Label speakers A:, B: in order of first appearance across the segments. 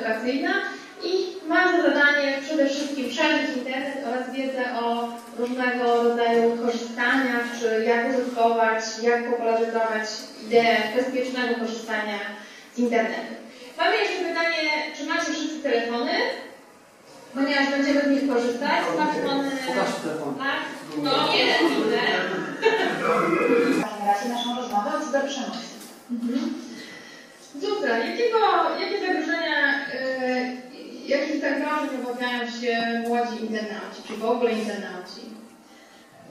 A: edukacyjna i ma za zadanie przede wszystkim szerzyć internet oraz wiedzę o różnego rodzaju korzystaniach, czy jak użytkować, jak popularyzować ideę bezpiecznego korzystania z internetu. Mamy jeszcze pytanie, czy macie wszyscy telefony? Ponieważ będziemy z nich korzystać. Smartfony...
B: Pokaż telefon.
A: Tak? No nie, widzę.
C: Na razie naszą rozmowę o cyberprzemocy.
A: Mhm. Jakiego, jakie zagrożenia, jakich zagrożeń obawiają się młodzi internauci, czy w ogóle internauci?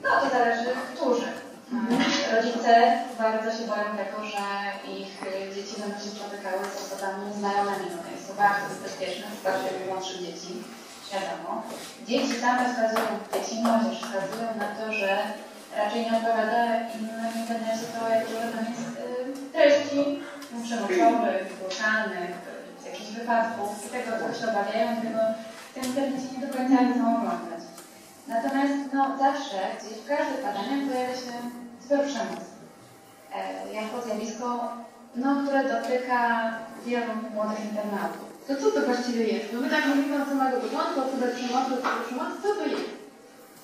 C: No to zależy, którzy.
A: Mhm.
C: Rodzice bardzo się boją tego, że ich dzieci będą się spotykały z osobami znajomymi. No to jest to bardzo niebezpieczne, zwłaszcza u młodszych dzieci. Wiadomo. Dzieci same wskazują, dzieci młodzież wskazują na to, że raczej nie odpowiada im w internecie to, jak dużo tam jest y, treści przemocowych, brutalnych, z wypadków. I tego tak się obawiają, tego w tym internecie nie do końca chcą oglądać. Natomiast no, zawsze gdzieś w każdych badaniach pojawia się cyberprzemoc. E, jako zjawisko, no, które dotyka wielu młodych internautów.
A: To co to właściwie jest? No my tak mówimy od samego początku, o cyberprzemocy, o co to jest?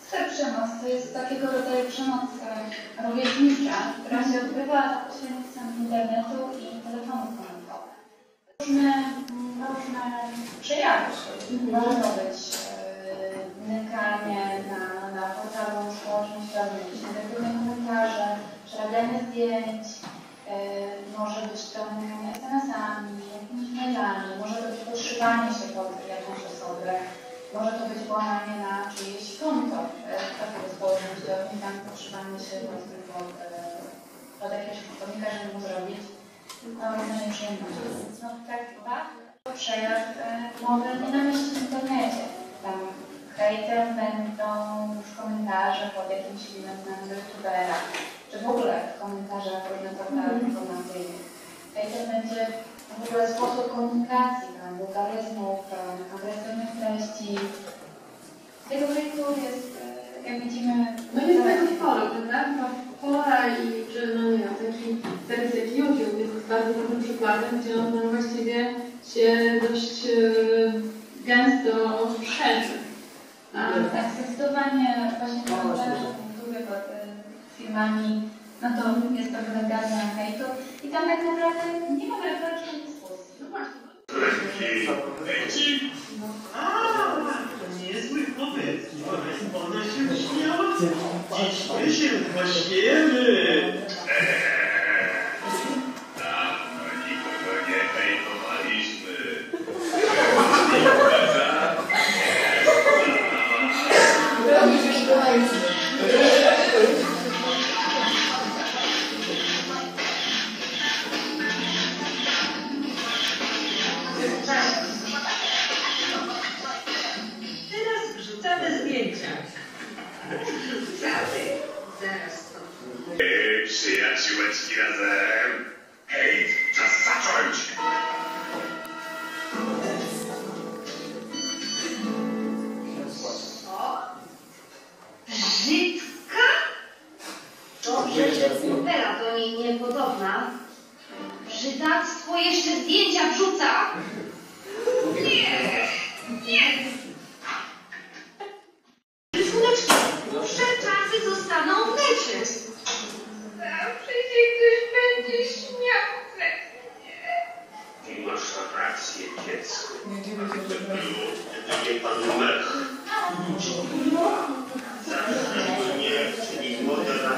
C: Cyberprzemoc to jest takiego rodzaju przemoc e, rówieśnicza, która się odbywa za internetu i komórkowych. Różne, różne przejawy. Może to być e, nękanie na, na portalu społecznościowym, jakieś negatywne komentarze, przerabianie zdjęć, e, może być to SMS-ami, jakimiś mailami, może to być podszywanie się pod jakąś osobę, może to być włamanie na czyjeś konto e, takiego społecznościowym i tam podszywanie się powiedzmy pod, e, pod jakiegoś użytkownika, żeby mu zrobić różne tak, tak, przejaw mowy nienawiści w internecie. Tam hejtem będą już komentarze pod jakimś filmem znanego youtubera, czy w ogóle w komentarzach różnych portalów informacyjnych. Hejtem będzie w ogóle sposób komunikacji, tam wulgaryzmów, agresywnych treści. Tego hejtu jest, e, jak widzimy,
A: No jest taki fora, prawda? Fora i czy no nie wiem, taki serwis jak YouTube jest bardzo dobrym przykładem, gdzie on właściwie się dość e, gęsto szerzy. A,
C: Tak, zdecydowanie właśnie komentarze YouTube pod e, filmami, no to jest pewne gazem hejtu i tam tak naprawdę nie ma merytorycznej dyskusji.
A: no właśnie.
D: Leci? A, to niezły chłopiec. Ona się śmiała. Dziś my się pośmiejemy.
E: Przyjaciółeczki razem. Hej, czas zacząć.
F: O! Brzydka? Dobrze, że Supera do niej niepodobna. Żydactwo jeszcze zdjęcia wrzuca? Nie! Nie!
E: Dziecko. Gdyby pan mech. Zawsze mnie, czyli moderatorowi